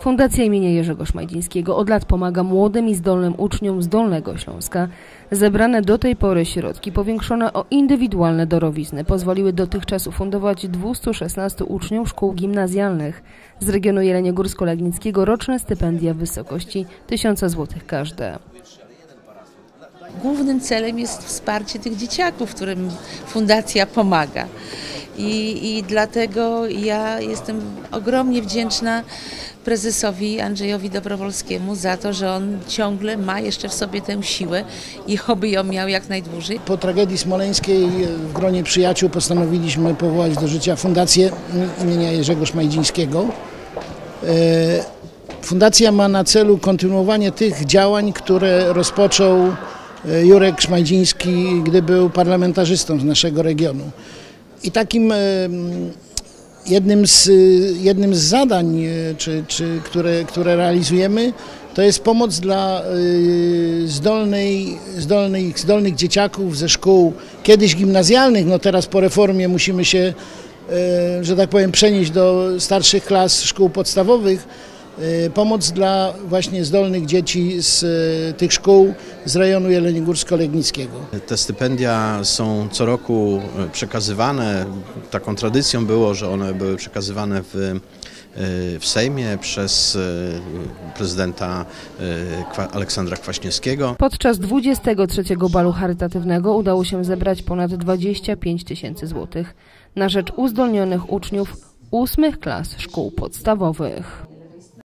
Fundacja imienia Jerzego Szmajdzińskiego od lat pomaga młodym i zdolnym uczniom z Dolnego Śląska. Zebrane do tej pory środki powiększone o indywidualne dorowizny pozwoliły dotychczas ufundować 216 uczniom szkół gimnazjalnych z regionu Jeleniogórsko-Legnickiego roczne stypendia w wysokości 1000 zł każde. Głównym celem jest wsparcie tych dzieciaków, którym fundacja pomaga. I, I dlatego ja jestem ogromnie wdzięczna prezesowi Andrzejowi Dobrowolskiemu za to, że on ciągle ma jeszcze w sobie tę siłę i oby ją miał jak najdłużej. Po tragedii smoleńskiej w gronie przyjaciół postanowiliśmy powołać do życia Fundację imienia Jerzego Szmajdzińskiego. E, fundacja ma na celu kontynuowanie tych działań, które rozpoczął e, Jurek Szmajdziński, gdy był parlamentarzystą z naszego regionu. I takim jednym z, jednym z zadań, e, czy, czy, które, które realizujemy, to jest pomoc dla e, zdolnej, zdolnych, zdolnych dzieciaków ze szkół kiedyś gimnazjalnych, no teraz po reformie musimy się, e, że tak powiem, przenieść do starszych klas szkół podstawowych pomoc dla właśnie zdolnych dzieci z y, tych szkół z rejonu Jeleniogórsko-Legnickiego. Te stypendia są co roku y, przekazywane. Taką tradycją było, że one były przekazywane w w Sejmie przez prezydenta Aleksandra Kwaśniewskiego. Podczas 23 balu charytatywnego udało się zebrać ponad 25 tysięcy złotych na rzecz uzdolnionych uczniów ósmych klas szkół podstawowych.